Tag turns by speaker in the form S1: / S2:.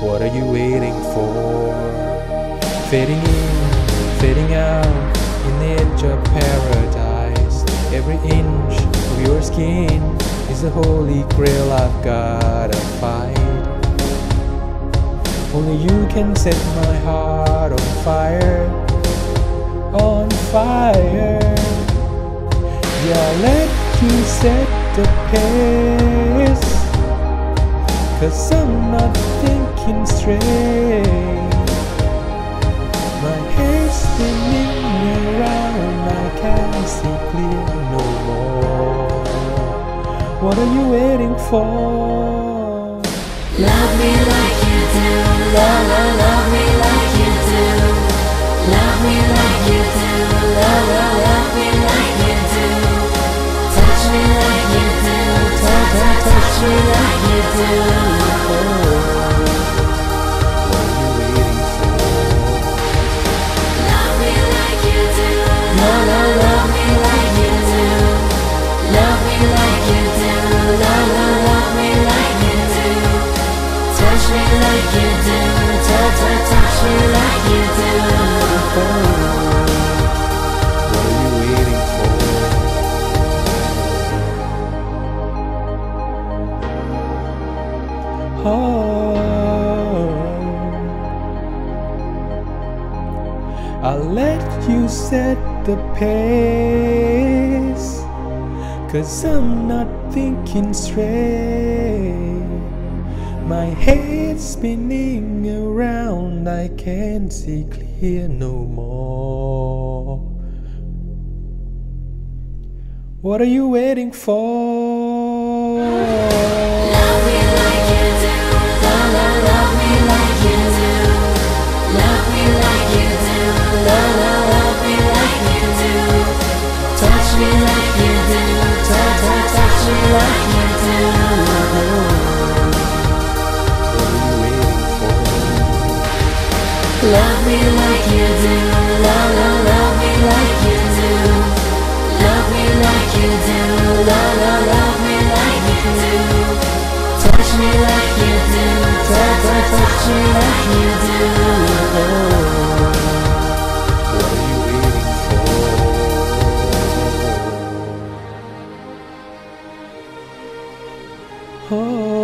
S1: What are you waiting for? Fading in, fading out, in the edge of paradise. Every inch of your skin is a holy grail I've gotta find. Only you can set my heart on fire, on fire. Yeah, let you set the pace. Cause I'm not thinking straight. My hair's spinning around, I can't see clear no more. What are you waiting for?
S2: Love me like you do, la la, love like you do, touch like you do.
S1: What are you waiting for? Oh, I'll let you set the pace. Cause I'm not thinking straight. My head's spinning around, I can't see clear no more. What are you waiting for?
S2: Love me like you do, love me like you do. Love me like you do, love me like you do. Touch me like you do, touch me like you do.
S1: What are you waiting for?
S2: Oh.